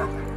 Welcome.